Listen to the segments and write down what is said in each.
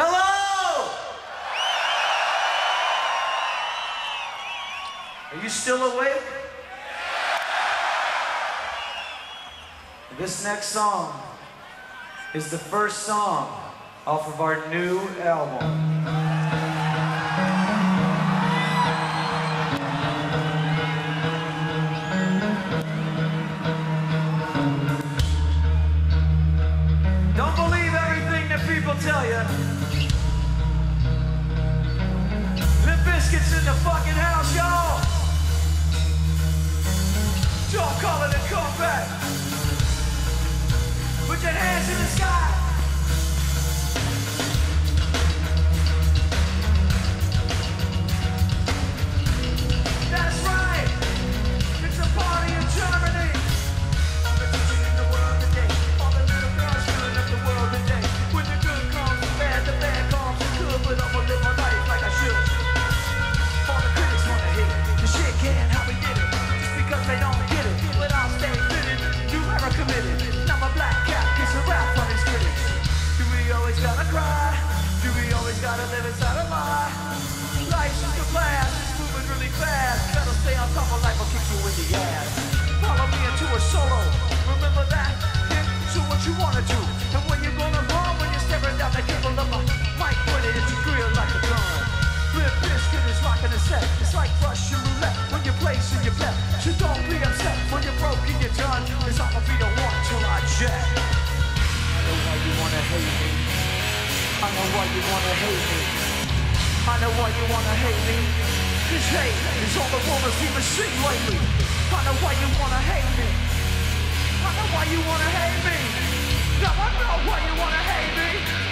Hello! Are you still awake? This next song is the first song off of our new album. Lie? Life's just a blast. It's moving really fast. Better stay on top of life or kick you in the ass. Follow me into a solo. Remember that? What you wanna do. And when you're gonna run, when you're staring down the of mic, it into grill like a gun. Rocking set. It's like Russian roulette when you're your bet. Why you wanna hate me. I know why you wanna hate me. Cause hate is all the woman's even seen lately. I know why you wanna hate me. I know why you wanna hate me. Now I know why you wanna hate me.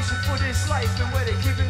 Combination for this life and where they keep it? It's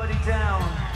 everybody down.